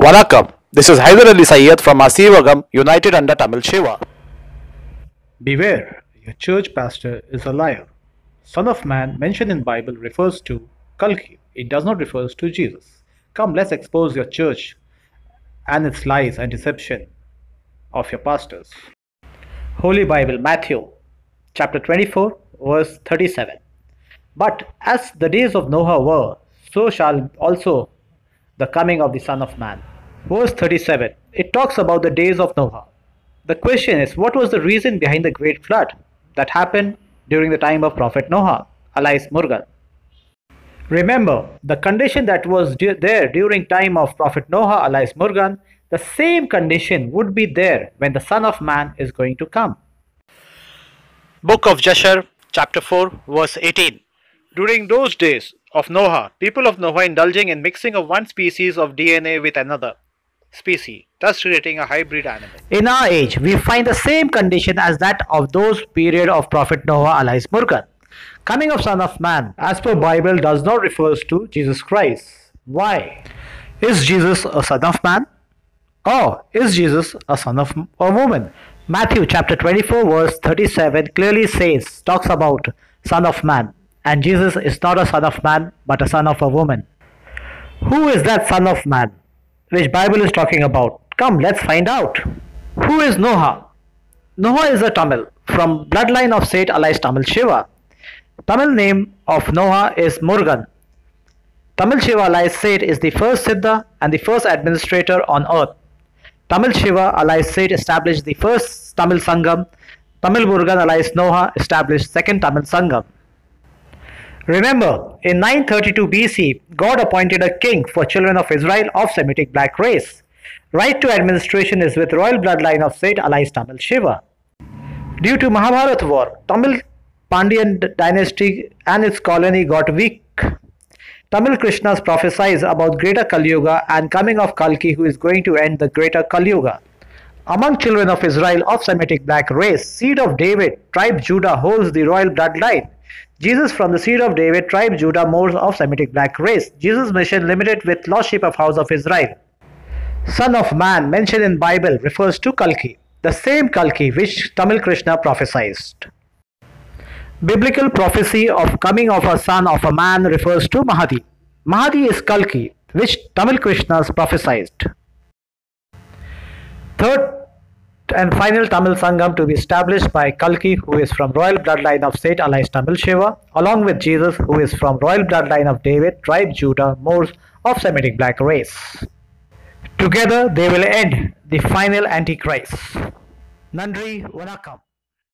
Vanakkam. This is Hyder Ali Sayyed from Aaseevagam United under Tamil Shiva. Beware, your church pastor is a liar. Son of Man mentioned in Bible refers to Kalki. It does not refer to Jesus. Come, let's expose your church and its lies and deception of your pastors. Holy Bible, Matthew chapter 24, verse 37. But as the days of Noah were, so shall also the coming of the Son of Man. Verse 37. It talks about the days of Noah. The question is, what was the reason behind the great flood that happened during the time of Prophet Noah, alias Murugan? Remember, the condition that was there during time of Prophet Noah, alias Murugan, the same condition would be there when the Son of Man is going to come. Book of Jasher, chapter 4, verse 18. During those days of Noah, people of Noah indulging in mixing of one species of DNA with another species, thus creating a hybrid animal. In our age, we find the same condition as that of those period of Prophet Noah alias Murugan. Coming of Son of Man, as per Bible, does not refers to Jesus Christ. Why? Is Jesus a son of man? Or is Jesus a son of a woman? Matthew chapter 24 verse 37 clearly says, talks about son of man. And Jesus is not a son of man, but a son of a woman. Who is that son of man? Which Bible is talking about? Come, let's find out. Who is Noah? Noah is a Tamil from bloodline of Seth alias Tamil Shiva. Tamil name of Noah is Murugan. Tamil Shiva alias Seth is the first Siddha and the first administrator on earth. Tamil Shiva alias Seth established the first Tamil Sangam. Tamil Murugan alias Noah established second Tamil Sangam. Remember, in 932 BC, God appointed a king for children of Israel of Semitic black race. Right to administration is with royal bloodline of Seth alias Tamil Shiva. Due to Mahabharata war, Tamil Pandyan dynasty and its colony got weak. Tamil Krishnas prophesies about greater Kali Yuga and coming of Kalki who is going to end the greater Kali Yuga. Among children of Israel of Semitic black race, seed of David, tribe Judah holds the royal bloodline. Jesus from the seed of David, tribe Judah, more of Semitic black race. Jesus' mission limited with lost sheep of house of Israel. Son of Man mentioned in Bible refers to Kalki, the same Kalki which Tamil Krishna prophesied. Biblical prophecy of coming of a son of a man refers to Mahadi. Mahadi is Kalki, which Tamil Krishnas prophesied. Third and final Tamil Sangam to be established by Kalki, who is from royal bloodline of Seth alias Tamil Shiva, along with Jesus, who is from royal bloodline of David, tribe Judah, Moors of Semitic black race. Together they will end the final Antichrist. Nandri Vanakam.